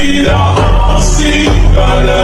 We vida así, a